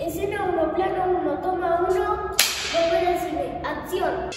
Escena 1, plano 1, toma 1, volver al cine. Acción.